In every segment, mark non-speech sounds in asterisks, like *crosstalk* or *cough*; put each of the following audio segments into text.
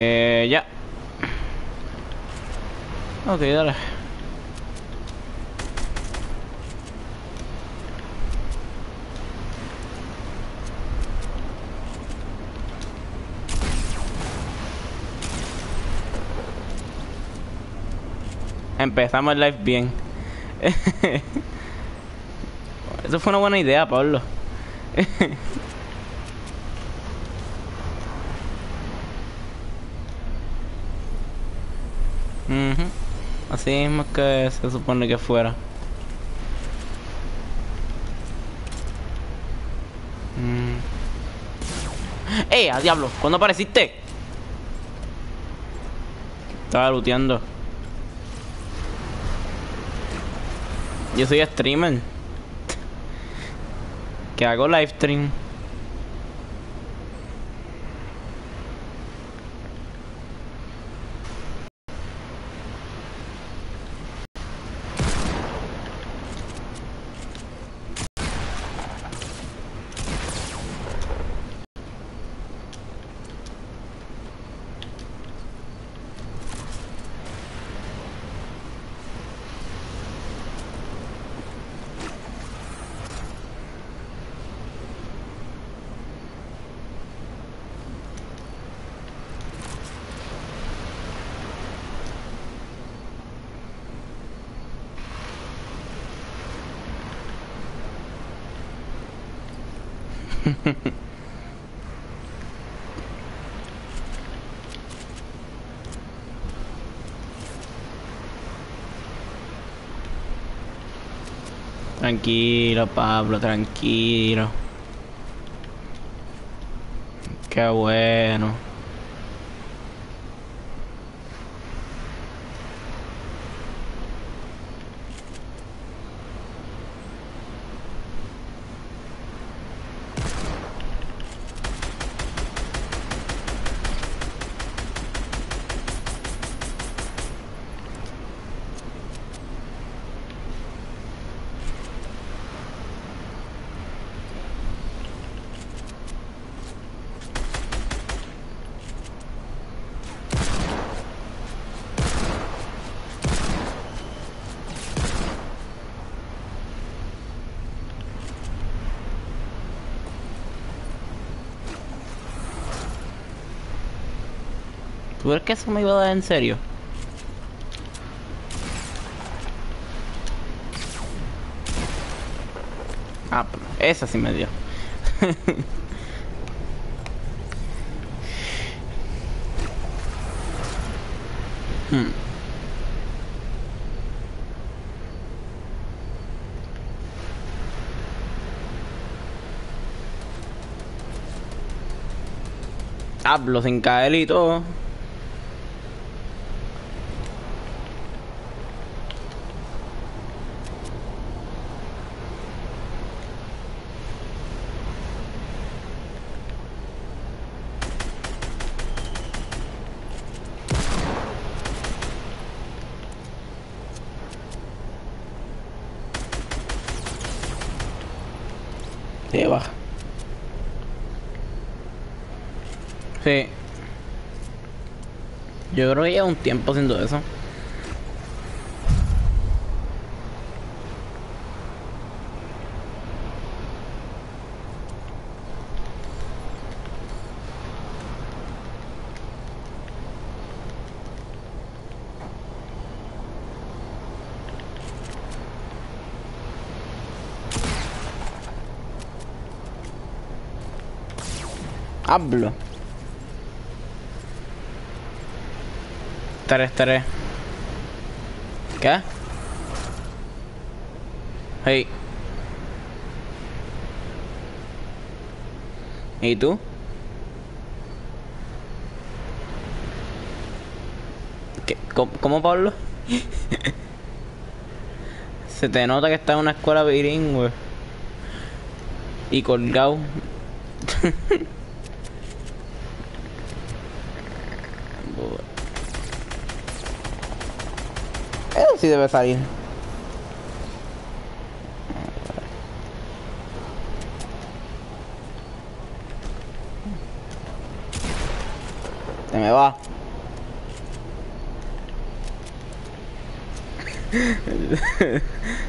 Eh, ya. Ok, dale. Empezamos el live bien. *laughs* Eso fue una buena idea, Pablo. *laughs* Ujú. Así mismo que se supone que fuera. Mm. ¡Eh, a diablo! ¿Cuándo apareciste? Estaba looteando. Yo soy streamer. *laughs* Que hago live stream. Tranquilo, Pablo, tranquilo. Qué bueno. Que eso me iba a dar en serio? Ah, pero esa sí me dio. *laughs* Hmm. Hablo sin caer y todo. Sí, baja. Sí. Yo creo que lleva un tiempo haciendo eso. Hablo. Tres, tres. ¿Qué? Hey. ¿Y tú? ¿Qué? ¿Cómo, cómo, Pablo? *laughs* Se te nota que estás en una escuela bilingüe. Y colgado. *laughs* sí debe salir. Se me va. *laughs*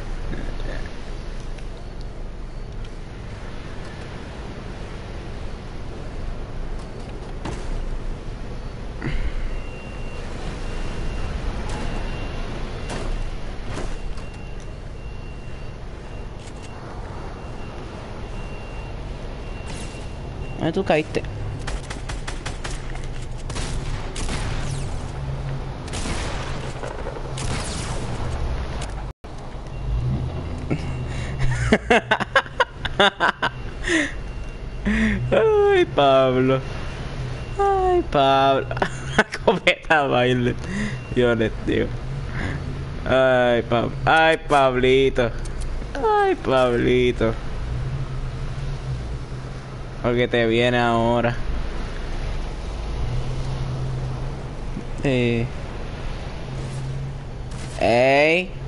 ¿Dónde tú caíste? *laughs* Ay, Pablo. Ay, Pablo. *laughs* Cometa baile. Dios tío. Ay, Pablo. Ay, Pablito. Ay, Pablito. Porque te viene ahora. Eh. Ey.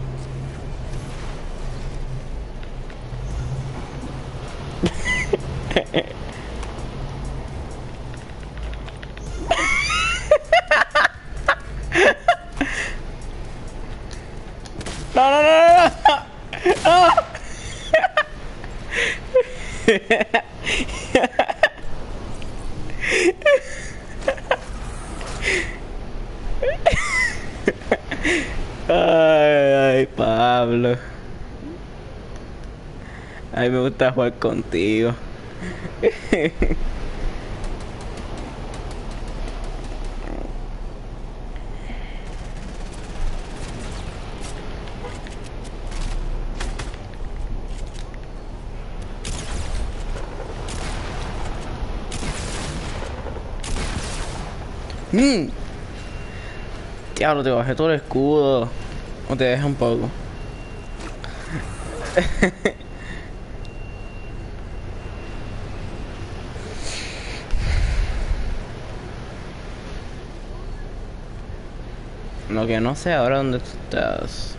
Gusta jugar contigo. Mmm. Diablo, te bajé todo el escudo. O te deja un poco. *laughs* Lo que no sé ahora dónde estás.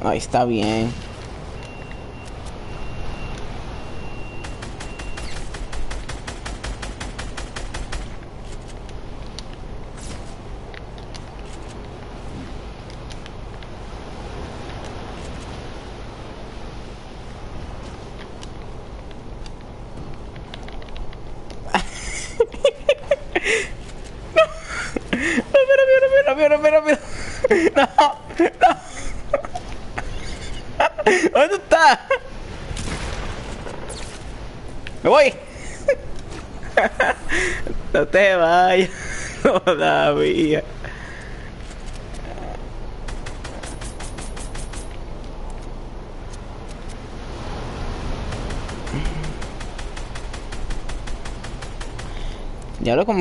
Ahí está bien.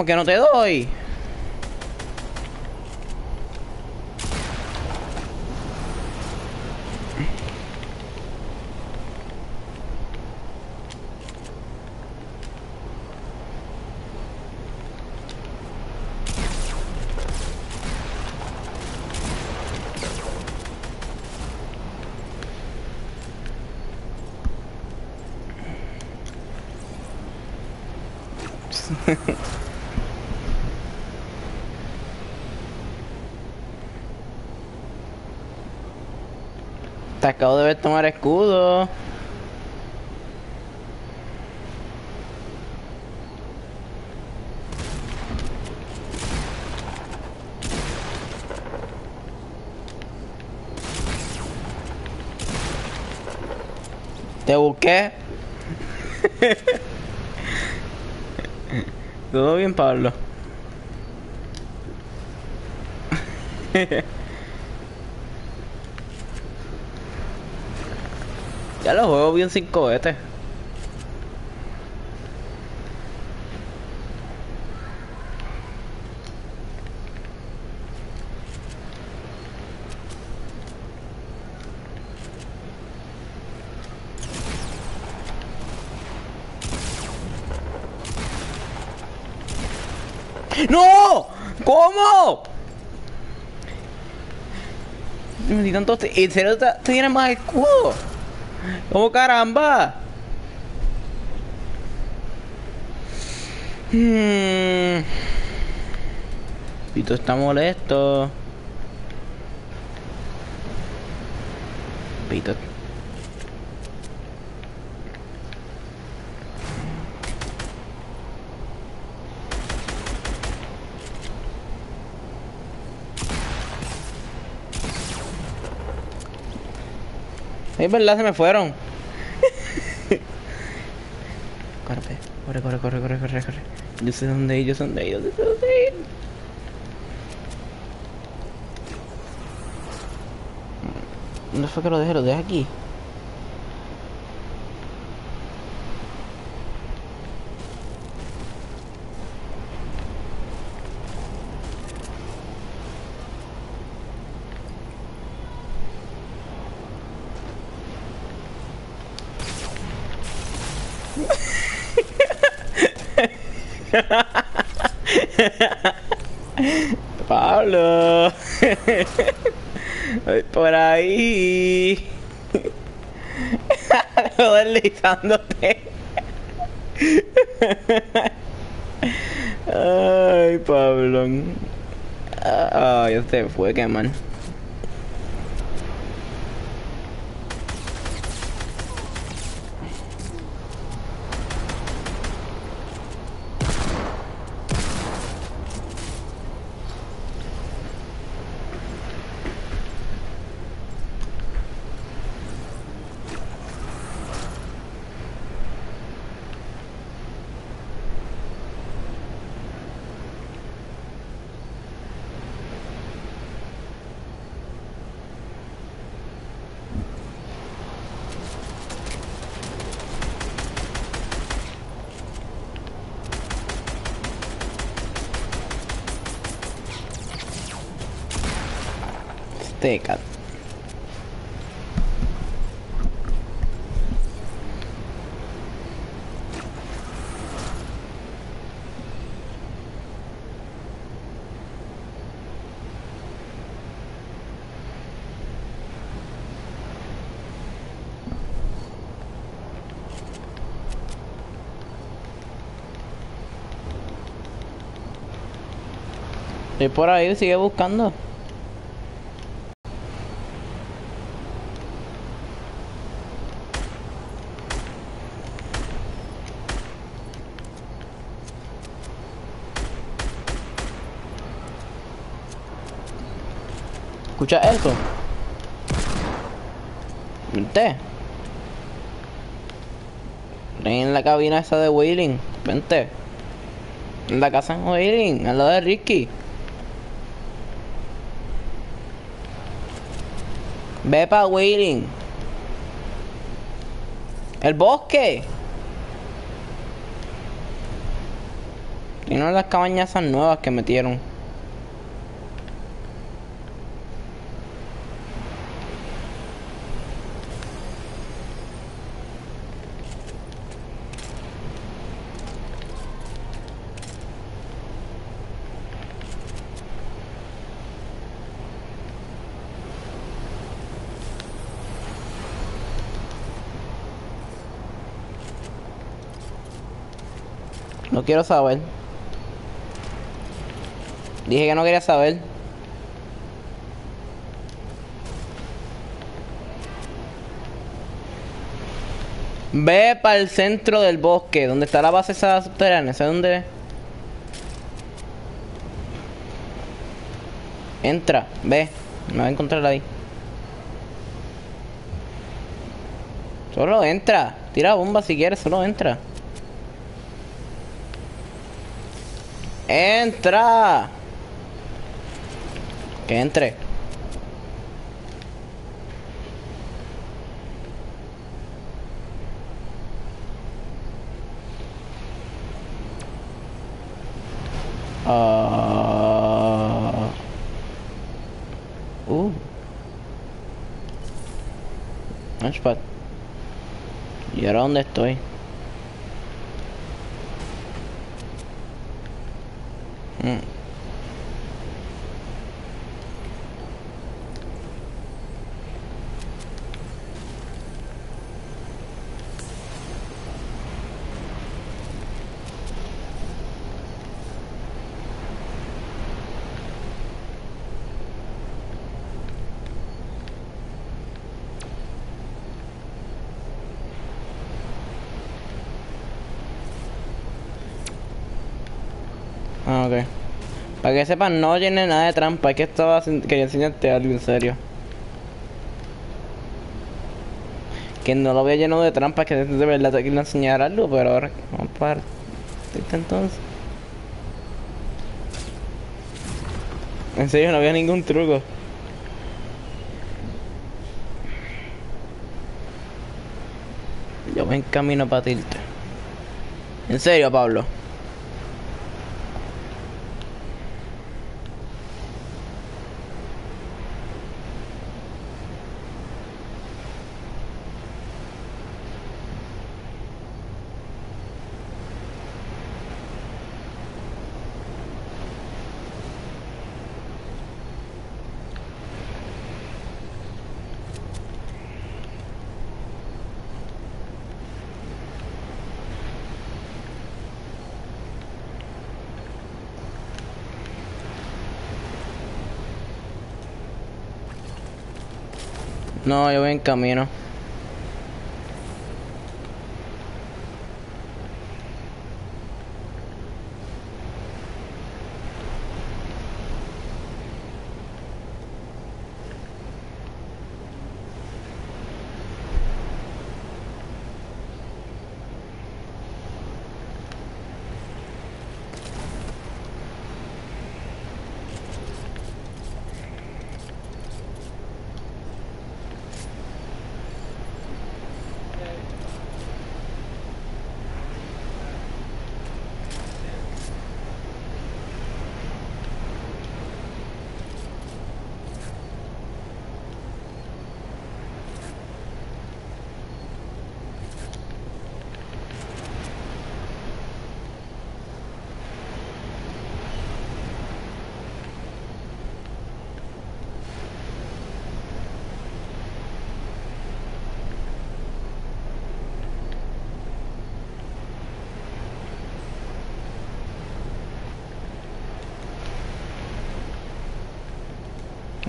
Que no te doy. Acabo de ver tomar escudo. Te busqué. *laughs* Todo bien, Pablo. *laughs* ya lo juego bien sin cohetes. ¡No! ¿Cómo? necesitan todos. ¿En serio te, te más escudo? ¿Cómo caramba? Hmm. Pito está molesto. Pito. Es verdad, se me fueron. *laughs* corre, corre, corre, corre, corre, corre. Yo sé dónde ir, yo sé dónde ir, yo sé dónde ir. ¿Dónde fue que lo dejé? Lo dejé aquí. Pablo. Voy por ahí. Deslizándote. Ay, Pablo. Ay, este fue, que man. Azteca. Y por ahí sigue buscando. ¿Escucha eso? Vente. Ven en la cabina esa de Wheeling. Vente. En la casa de Wheeling, al lado de Ricky. Ve para Wheeling. El bosque. Y no las cabañas esas nuevas que metieron. No quiero saber. Dije que no quería saber. Ve para el centro del bosque, donde está la base esa subterránea. ¿Sabes dónde? Entra, ve. Me va a encontrar ahí. Solo entra. Tira bomba si quieres, solo entra. Entra. Que entre. Ah. Uh. Launchpad. ¿Y ahora dónde estoy? Mm. Ok. Para que sepan, no llene nada de trampa. Es que estaba quería enseñarte algo en serio. Que no lo había llenado de trampas, que de verdad te quiero enseñar algo, pero ahora vamos para entonces. En serio, no había ningún truco. Yo voy en camino para Tilte. En serio, Pablo. No, yo voy en camino.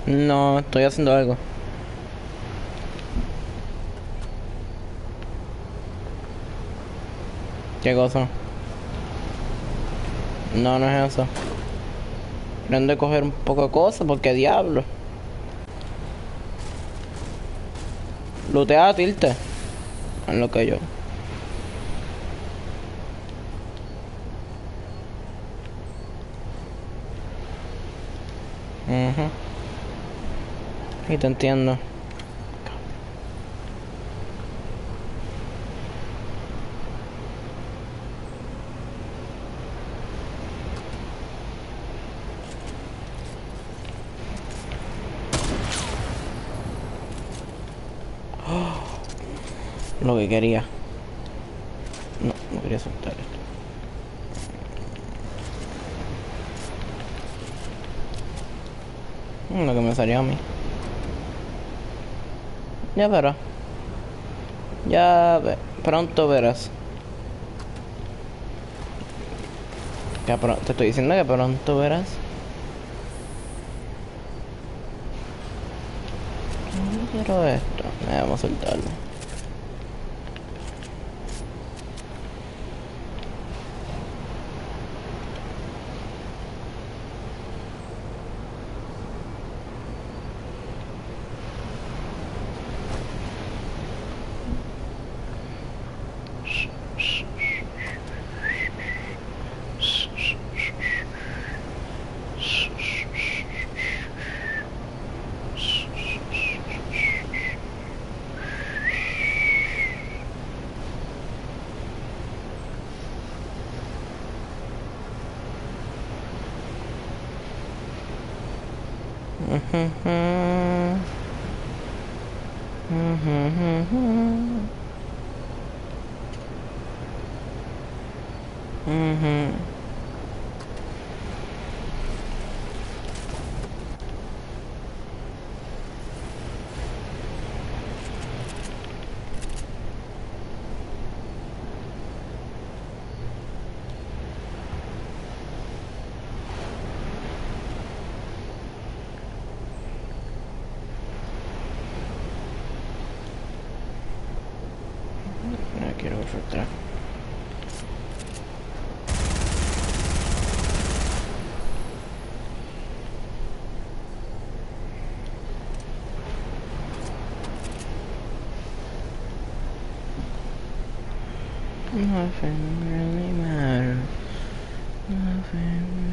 No, estoy haciendo algo. ¿Qué cosa? No, no es eso. Prendo de coger un poco de cosas porque diablo. Lutea a tilte. En lo que yo. Y te entiendo. *gasps* Lo que quería. No, no quería soltar esto. Mm, Lo que me salió a mí. Ya verás. Ya ve- pronto verás. Que te estoy diciendo que pronto verás. Quiero esto. Vamos a soltarlo. there. Nothing really matters. Nothing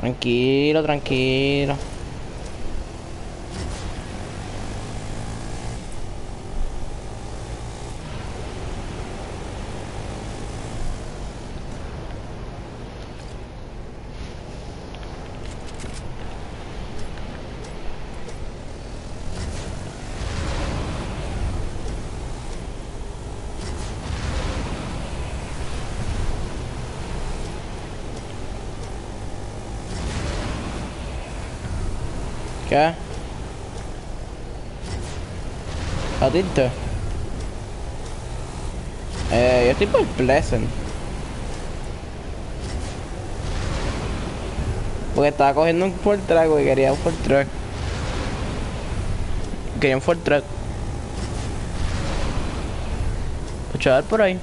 Tranquilo, tranquilo. ¿Qué? ¿A tinta? Eh, yo estoy por Pleasant. Porque estaba cogiendo un Ford Track y quería un Ford Truck. Quería un Ford Truck. Pues por ahí.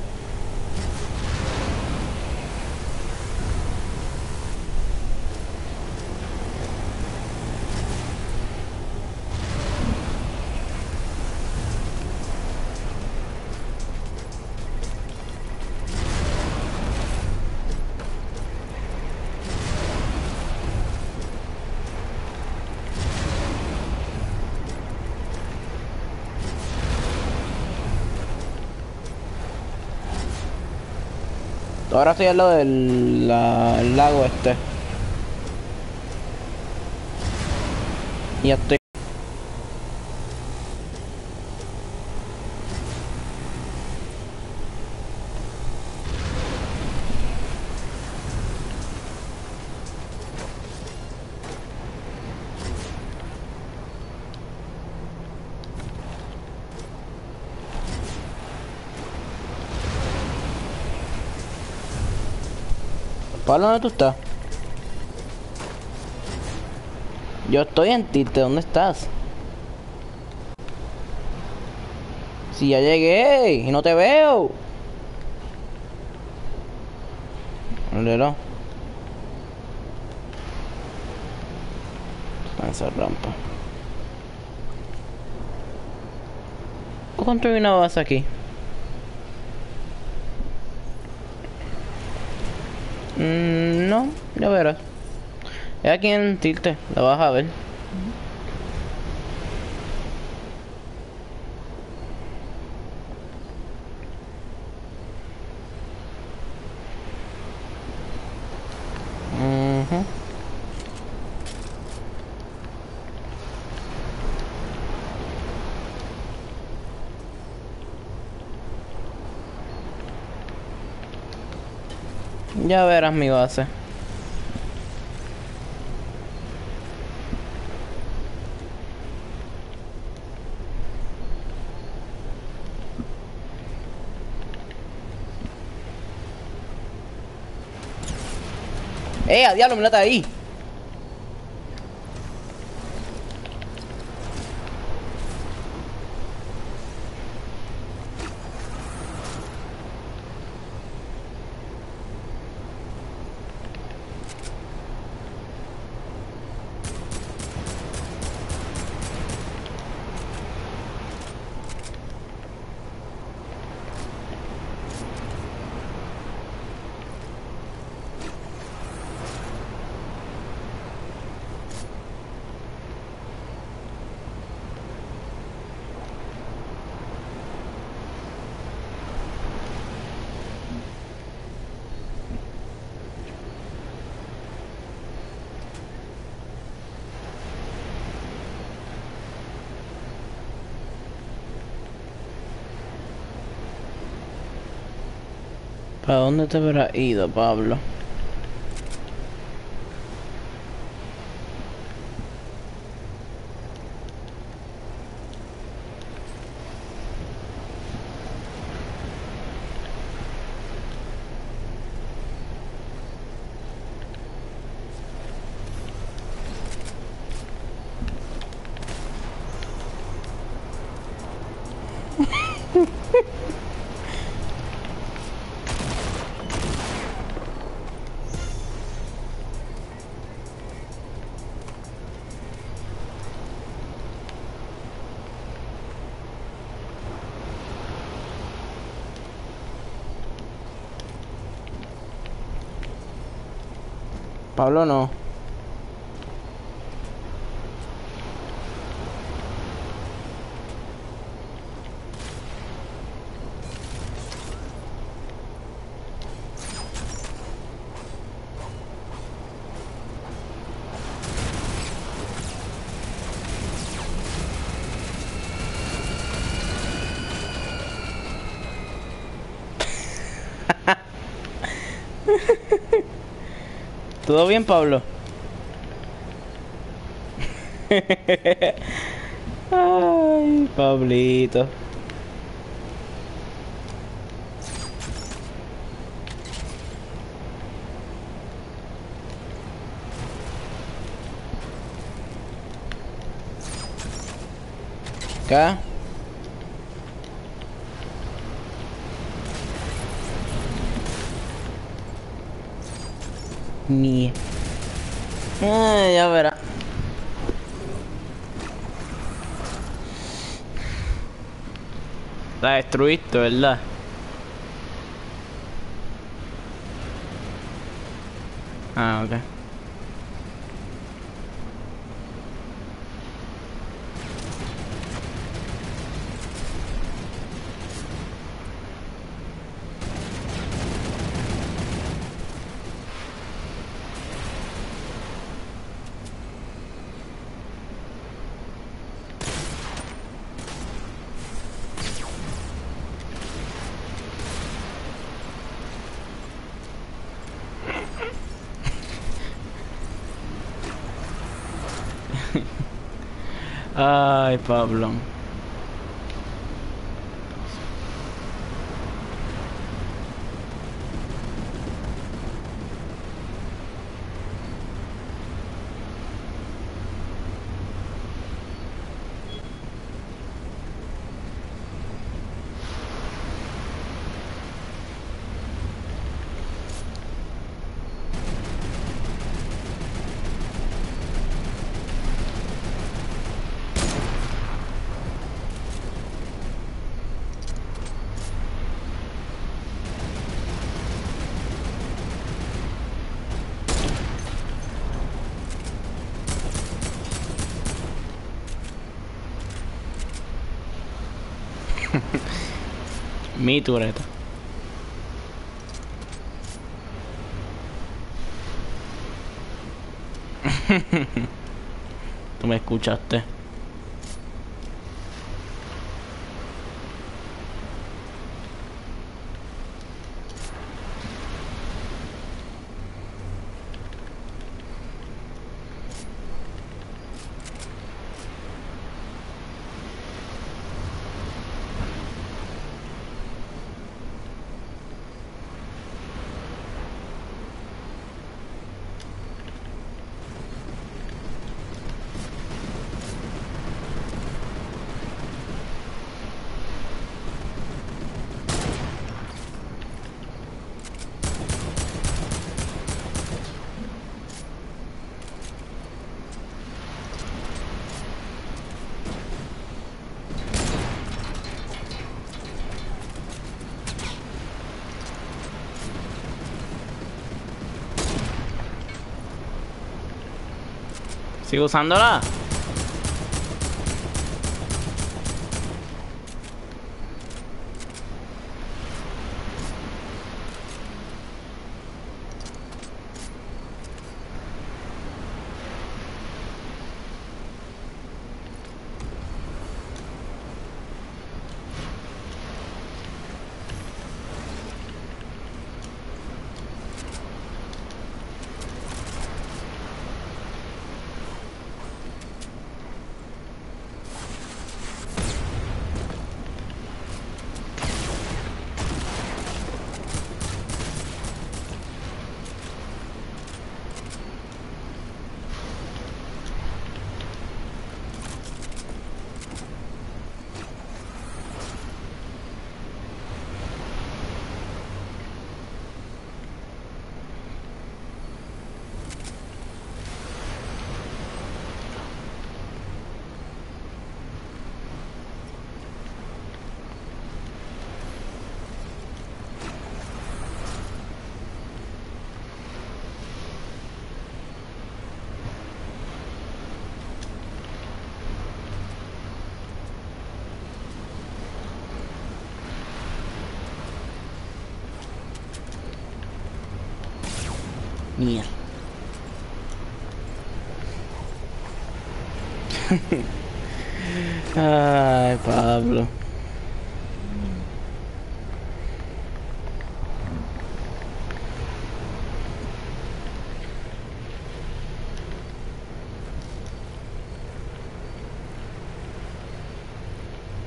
Ahora estoy al lado del la- el lago este. Ya estoy. ¿Dónde tú estás? Yo estoy en Tite, ¿dónde estás? Si ya llegué y no te veo. Olero. Está en esa rampa. ¿Cómo construir una base aquí? Mm, no, ya verás. Es aquí en Tilte, la vas a ver. Ujú. Ya verás mi base. ¡Eh, a diablo, mírate ahí! ¿Para dónde te habrás ido, Pablo? Pablo no. ¿Todo bien, Pablo? Ay, Pablito. ¿Qué? Ni. Ah, ya verá. La destruiste, ¿verdad? Ah, ok. Ay, Pablo. Mi tureta. *laughs* Tú me escuchaste. ¿Sigo usándola? *laughs* Ay, Pablo.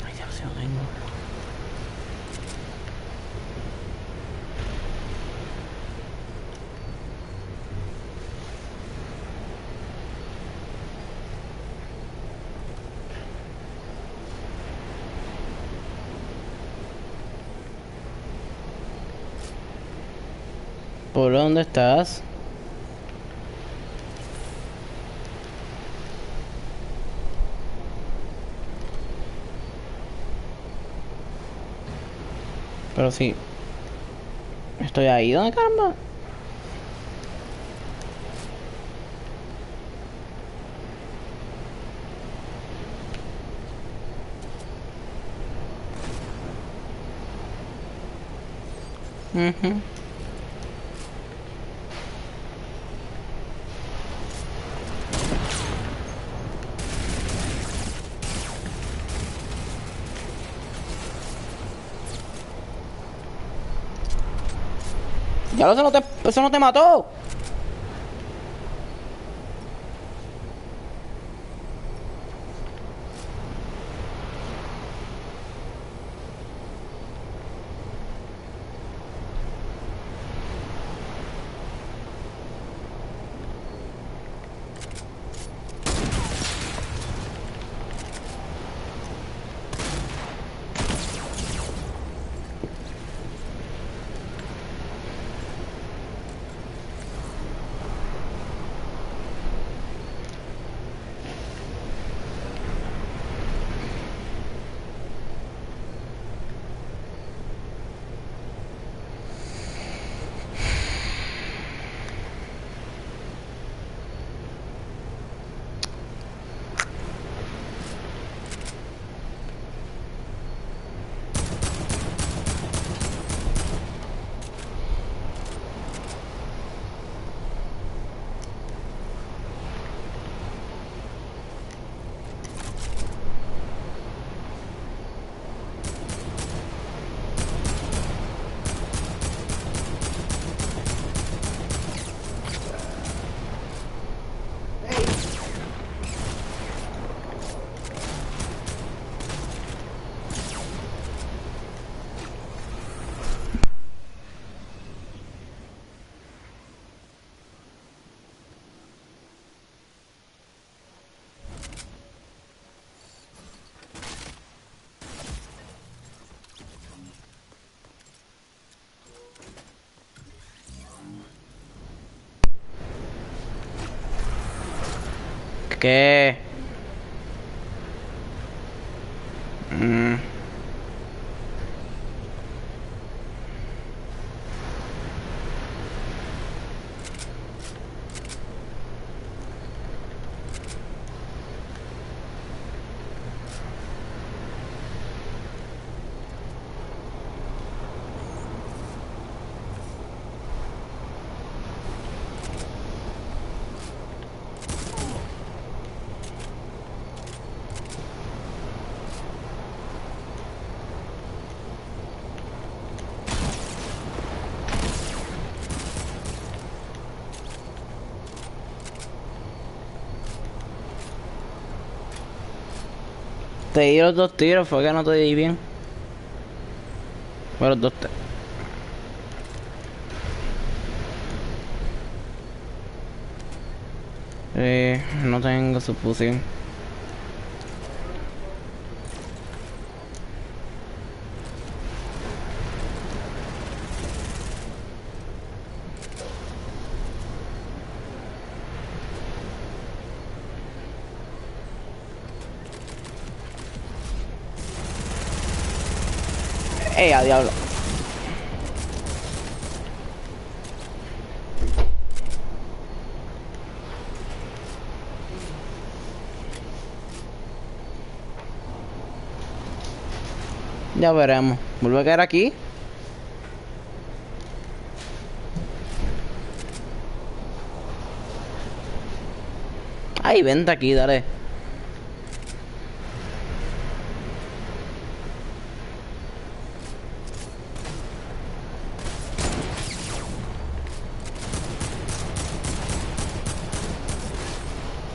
Ay, Dios mío, vengo. ¿Por dónde estás? Pero sí. Estoy ahí, ¿dónde caramba? Mhm. Lo eso no te, eso no te mató. ¿Qué? Te di los dos tiros, fue que no te di bien. Fue los dos te- Eh, no tengo su fusión. Diablo! Ya veremos. Vuelve a caer aquí. Ay, vente aquí, dale.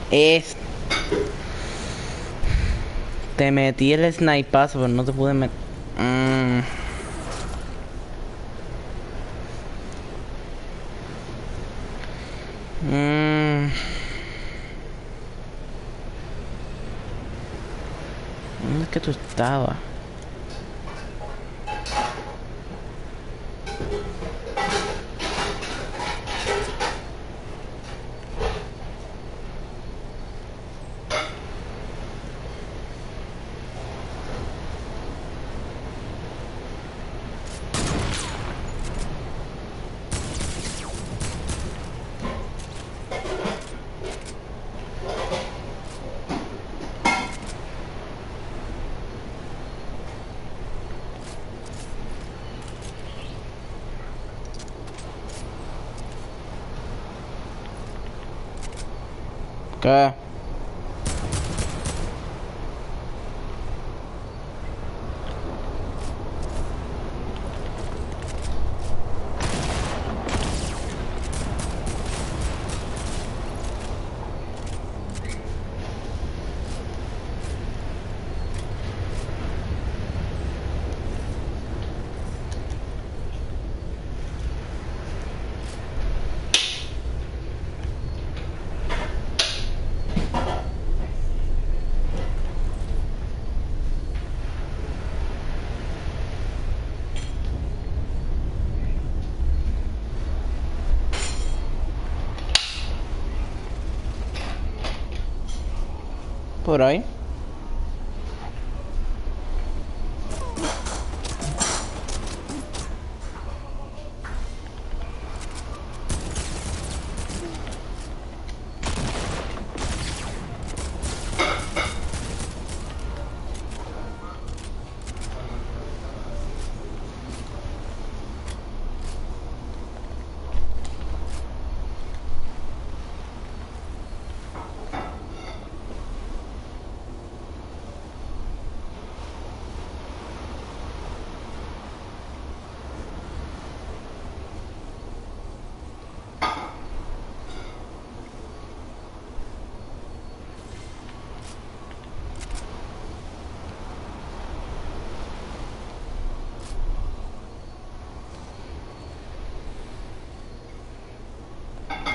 Te metí el snipazo, pero no te pude meter... Mm. Mm. ¿Dónde es que tú estabas? ¿Qué? Por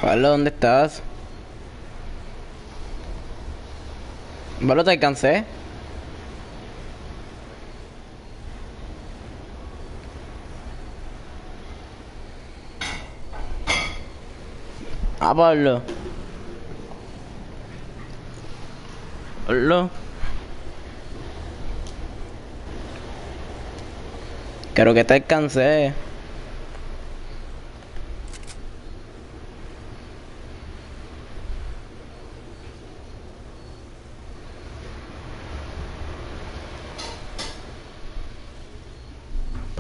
Pablo, ¿dónde estás? Pablo, te alcancé. Ah, Pablo. Pablo. Creo que te alcancé.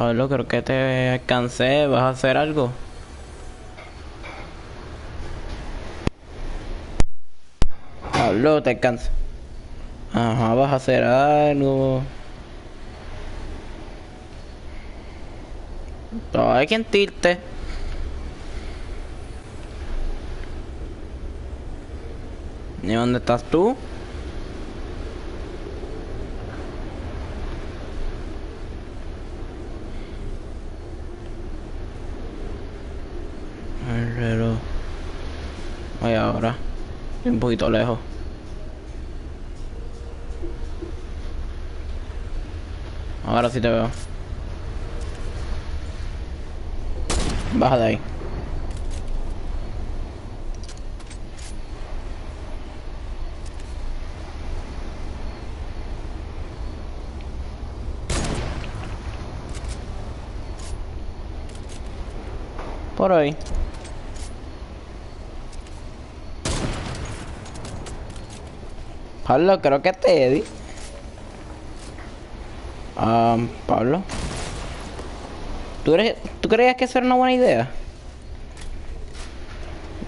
Pablo, creo que te alcancé. ¿Vas a hacer algo? Pablo, te alcancé. Ajá, vas a hacer algo. No hay que sentirte. ¿Y dónde estás tú? El reloj. Voy ahora. Estoy un poquito lejos. Ahora sí te veo. Baja de ahí. Por ahí. Pablo, creo que te Eddie. Um, Pablo. ¿Tú, eres, ¿Tú creías que eso era una buena idea?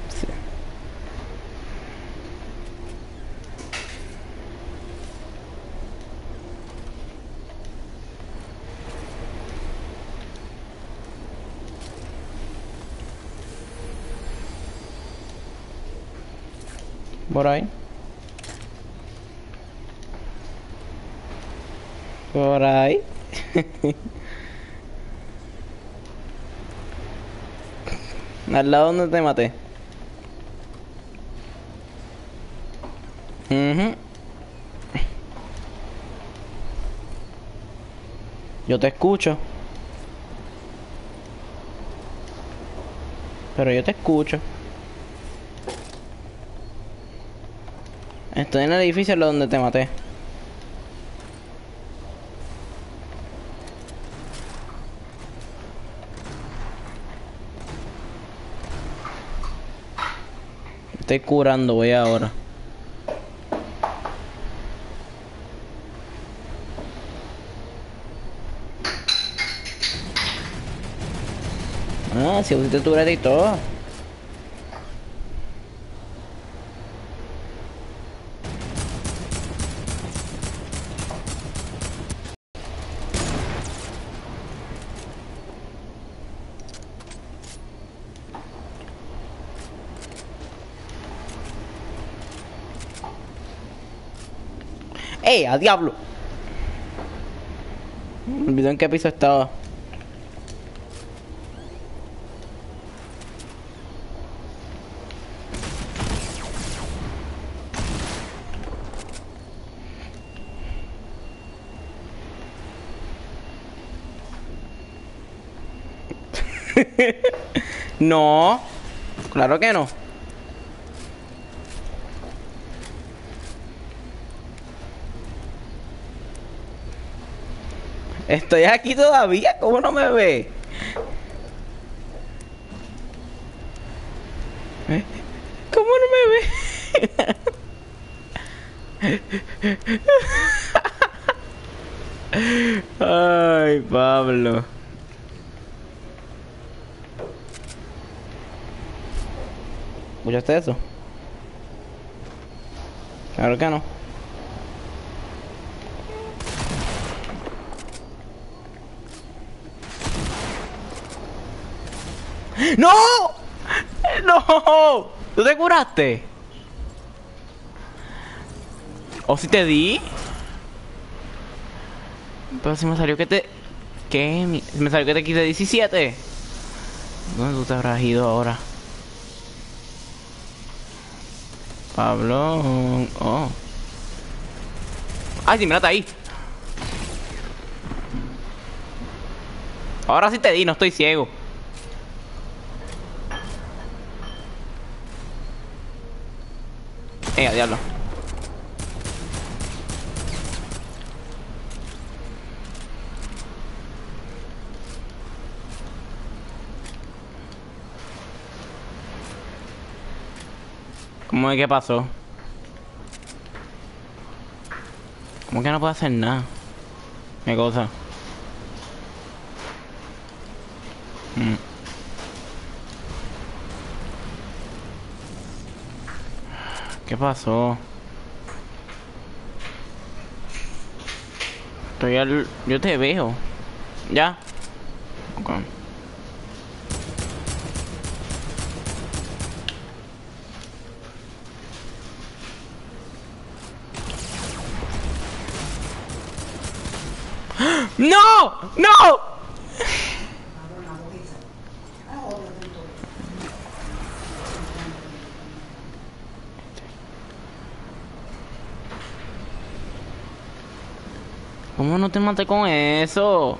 Sí. Por ahí. Por ahí. *laughs* Al lado donde te maté. Mhm. Yo te escucho. Pero yo te escucho. Estoy en el edificio donde te maté. Estoy curando, voy ahora. Ah, si usted tu y todo. ¡Eh, a diablo! Me en qué piso estaba. *laughs* no, claro que no. Estoy aquí todavía, ¿cómo no me ve? ¿Eh? ¿Cómo no me ve? Ay, Pablo. ¿Escuchaste eso? Claro que no. ¡No! ¡No! ¿Tú te curaste? ¿O si te di? Pero si me salió que te... ¿Qué? Me salió que te quise 17. ¿Dónde tú te habrás ido ahora? Pablo... Oh. Ay, sí, mírate ahí. Ahora sí te di, no estoy ciego. Venga, diablo. ¿Cómo es que pasó? ¿Cómo que no puedo hacer nada? ¿Qué cosa? Mm. ¿Qué pasó? Estoy al... Yo te veo. ¿Ya? ¡No! ¡No! ¿Cómo no te maté con eso?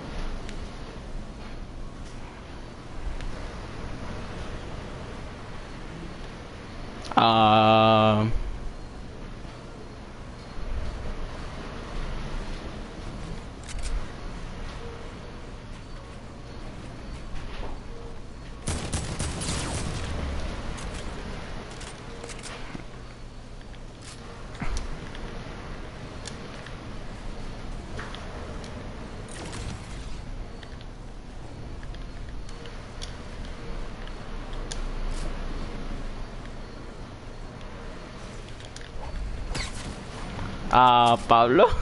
a Pablo. *laughs*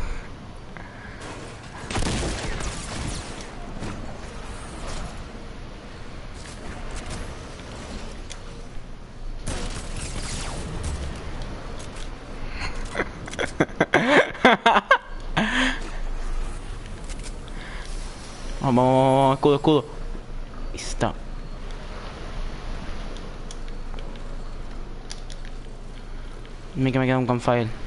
vamos, vamos, escudo, escudo. Está. A que me queda un campfire.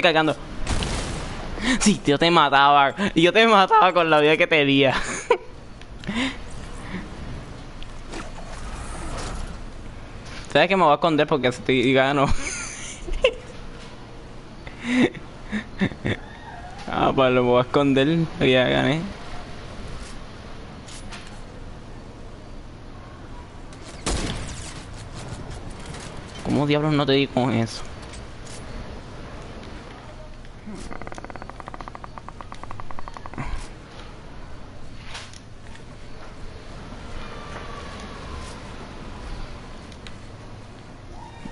Estoy cargando. Sí, yo te mataba. Yo te mataba con la vida que tenía. ¿Sabes que me voy a esconder porque si gano? ah, pues lo voy a esconder. Ya gané. ¿Cómo diablos no te di con eso?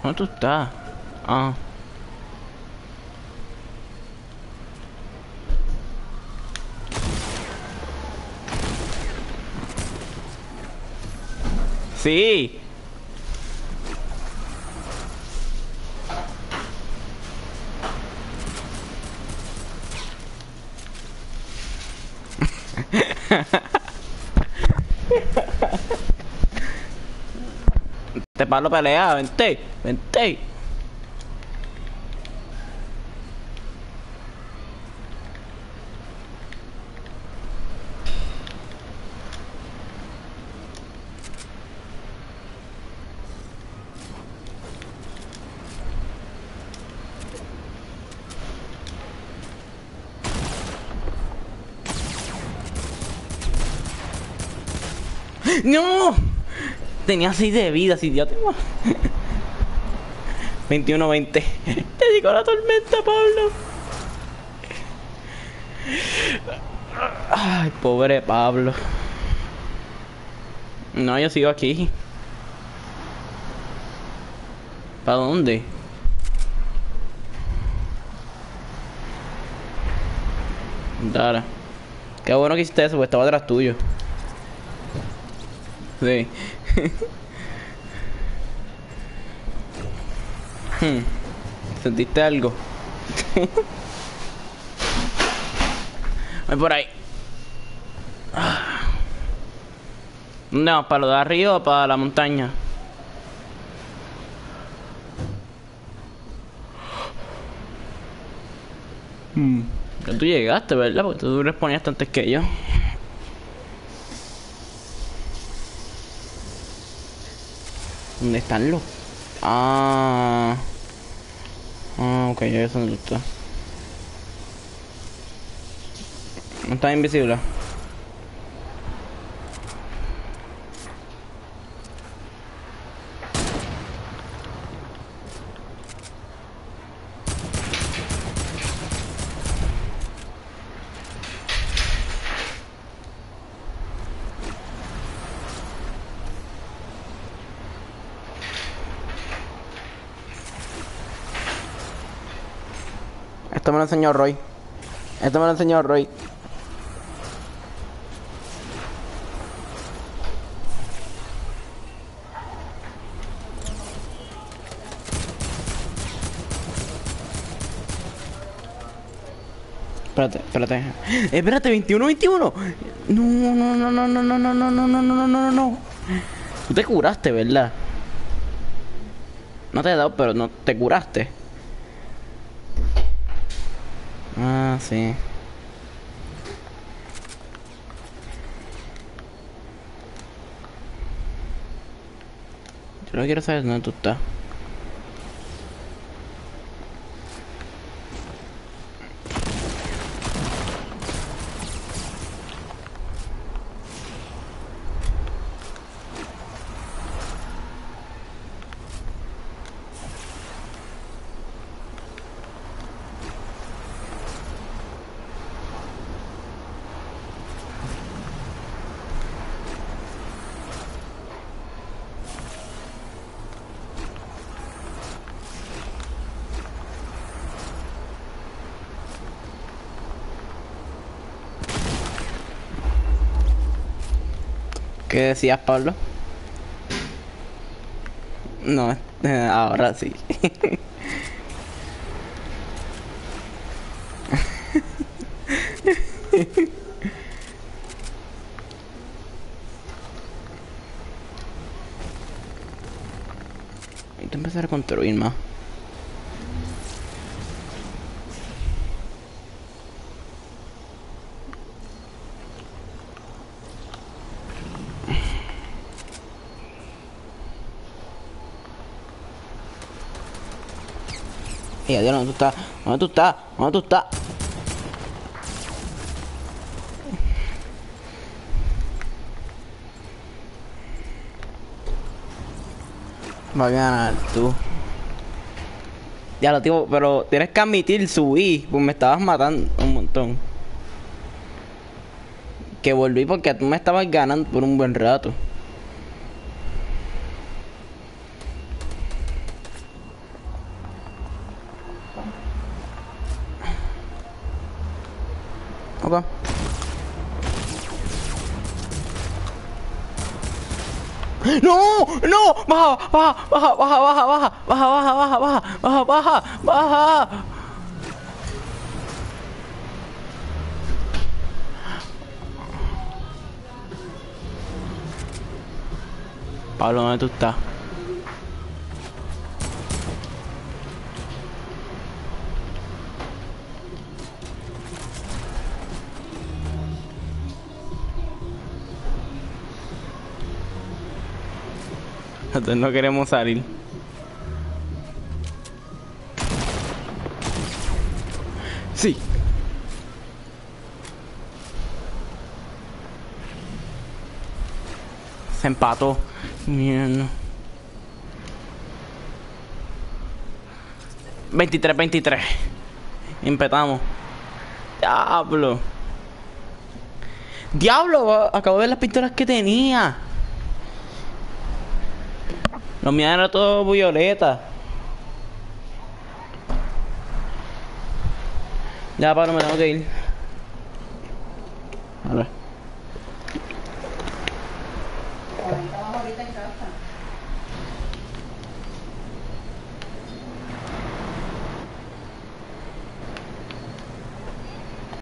Quanto tá? Ah. Sim. Este palo pelea, vente, vente. ¡No! Tenía 6 de vida, si yo tengo. 21-20. Te digo la tormenta, Pablo. Ay, pobre Pablo. No, yo sigo aquí. ¿Para dónde? Dara. Qué bueno que hiciste eso, porque estaba atrás tuyo. Sí. Hmm. ¿Sentiste algo? Voy por ahí. No, para lo de arriba o para la montaña. Hmm. Ya tú llegaste, ¿verdad? Porque tú respondías antes que yo. ¿Dónde están los? Ah. Ah, ok, ya sé dónde está. No está invisible. Enseñó Roy. Esto me lo enseñó Roy. Espérate, espérate. Espérate, 21, 21. No, no, no, no, no, no, no, no, no, no, no, no, no. Tú te curaste, ¿verdad? No te he dado, pero no te curaste. Sí. Yo no quiero saber dónde tú estás. ¿Qué decías, Pablo? No, *laughs* ahora sí. *laughs* Hay que empezar a construir más. Y adiós, ¿dónde tú estás? ¿Dónde tú estás? ¿Dónde tú estás? Va a ganar tú. Ya lo tío, pero tienes que admitir, subí, pues me estabas matando un montón. Que volví porque tú me estabas ganando por un buen rato. ¡No! ¡No! ¡Baja! ¡Baja! ¡Baja! ¡Baja! ¡Baja! ¡Baja! ¡Baja! ¡Baja! ¡Baja! ¡Baja! ¡Baja! ¡Baja! ¡Baja! Pablo, ¿dónde tú estás? No queremos salir. Sí. Se empató. Mierda. 23, 23. Empetamos. Diablo. Diablo, acabo de ver las pinturas que tenía. Los míos eran todos violeta. Ya, Pablo, me tengo que ir.